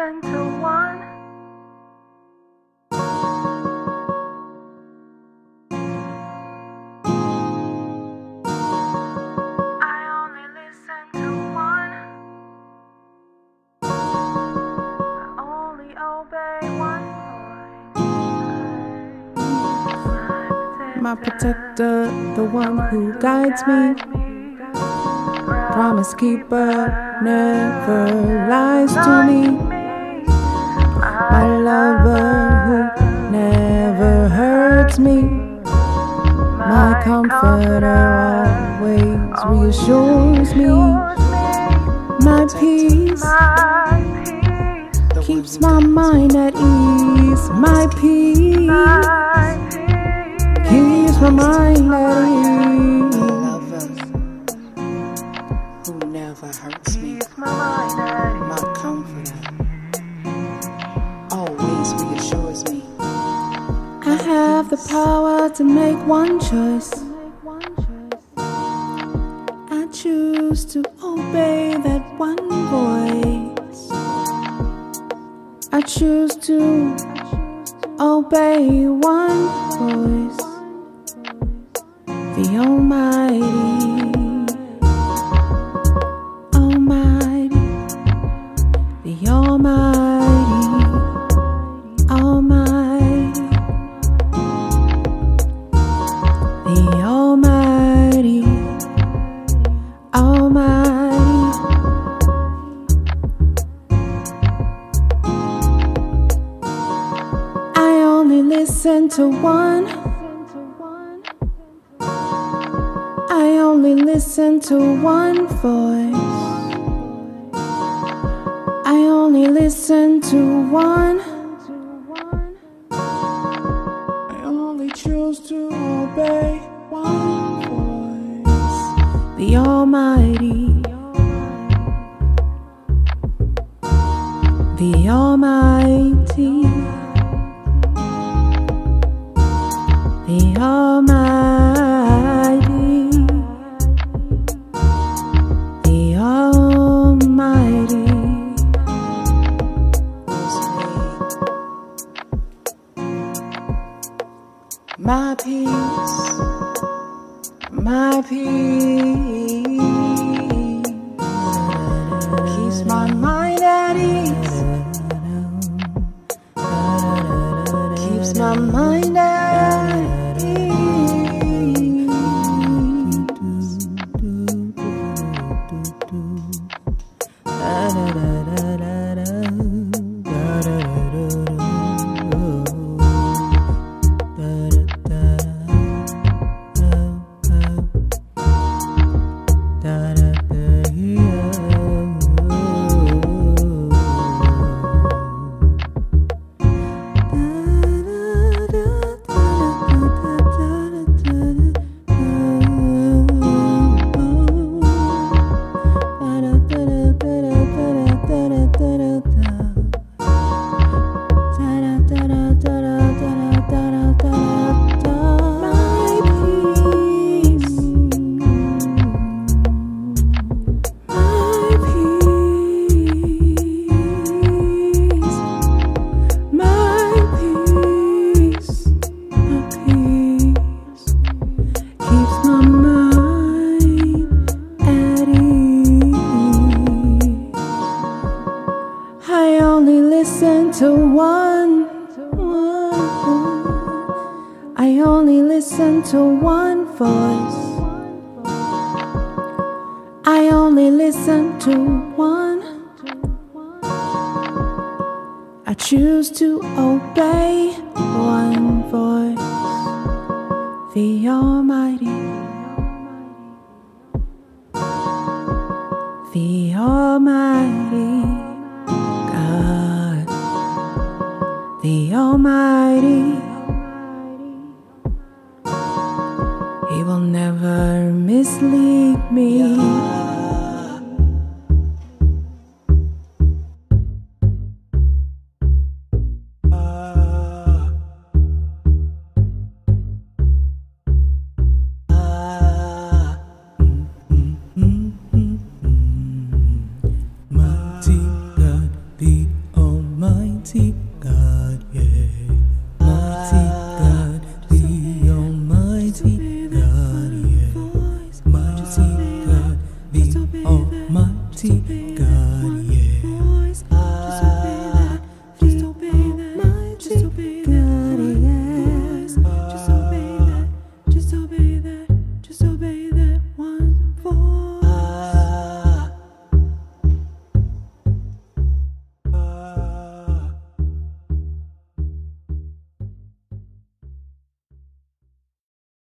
ten to one. My protector, the one who guides me. Promise keeper, never lies to me. My lover who never hurts me. My comforter always reassures me. My peace keeps my mind at ease. My peace keeps my mind at ease. Power to make one choice. I choose to obey that one voice. I choose to obey one voice. The Almighty. Almighty. I only listen to one. I only listen to one voice. I only listen to one. I only choose to obey one. The Almighty. The Almighty. The Almighty. The Almighty. My peace, my peace keeps my mind at ease. Keeps my mind at to one. I only listen to one voice. I only listen to one. I choose to obey one voice. The Almighty. Almighty.